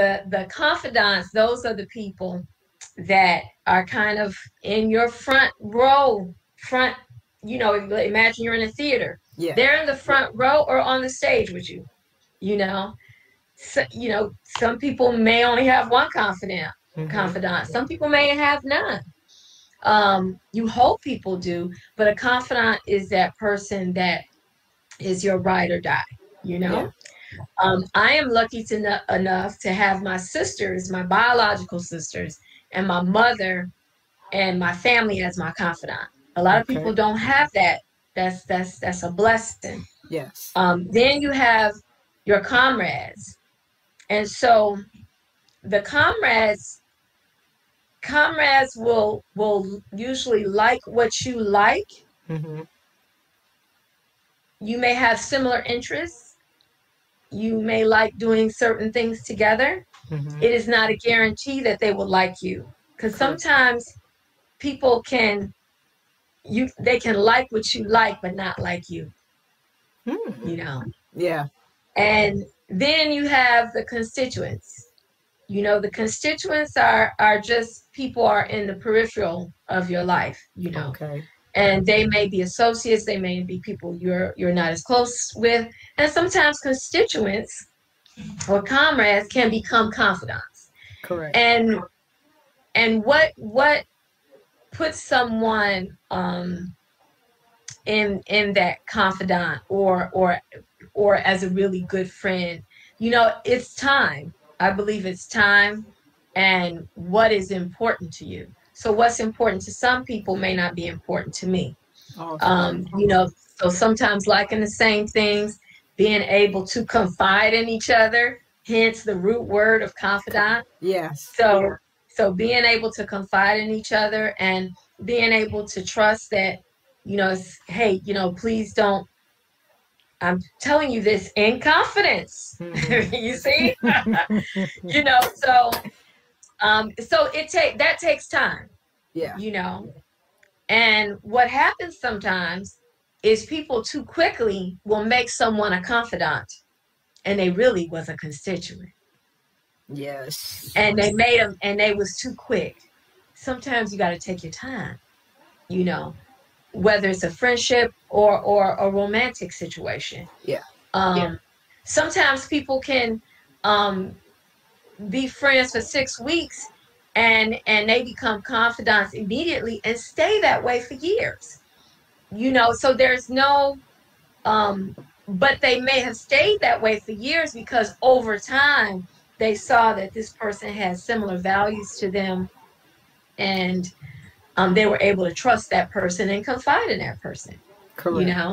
the, the confidants, those are the people that are kind of in your front row, front, you know, imagine you're in a theater. Yeah. They're in the front row or on the stage with you, you know. So, you know, some people may only have one confidant, Mhm. confidant. Some people may have none. Um, you hope people do, but a confidant is that person that is your ride or die, you know? Um, I am lucky to no- enough to have my sisters, my biological sisters, and my mother and my family as my confidant. A lot of Okay. people don't have that. That's that's that's a blessing. Yes. Um, then you have your comrades, and so the comrades comrades will will usually like what you like. hmm You may have similar interests. You may like doing certain things together. hmm It is not a guarantee that they will like you because sometimes people can you they can like what you like but not like you. Hmm. You know. Yeah. And then you have the constituents. You know, the constituents are are just people are in the peripheral of your life, you know. Okay. And they may be associates, they may be people you're you're not as close with. And sometimes constituents or comrades can become confidants. Correct. And and what what puts someone um in in that confidant or or or as a really good friend you know it's time i believe it's time and what is important to you so what's important to some people may not be important to me um you know so sometimes liking the same things being able to confide in each other hence the root word of confidant yes. so so being able to confide in each other and being able to trust that, you know, hey, you know, please don't. I'm telling you this in confidence. Mhm. you see, you know, so um, so it take that takes time, yeah. you know, and what happens sometimes is people too quickly will make someone a confidant, and they really was a constituent Yes. and they made them and they was too quick sometimes you got to take your time you know whether it's a friendship or or a romantic situation Yeah. um Yeah. sometimes people can um be friends for six weeks and and they become confidants immediately and stay that way for years you know so there's no um but they may have stayed that way for years because over time they saw that this person had similar values to them and um, they were able to trust that person and confide in that person Correct. you know